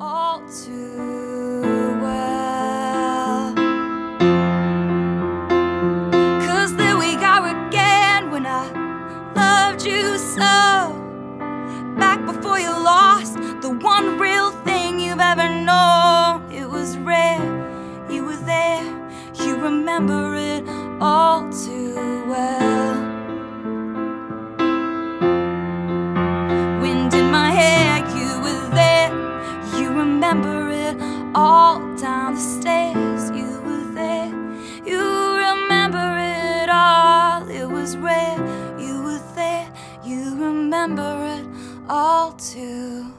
all too well. Cause there we are again when I loved you so. Back before you lost the one real thing you've ever known. It was rare, you were there, you remember it all too well. Remember it all down the stairs. You were there, you remember it all. It was rare, you were there, you remember it all too